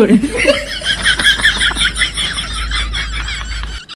Sorry.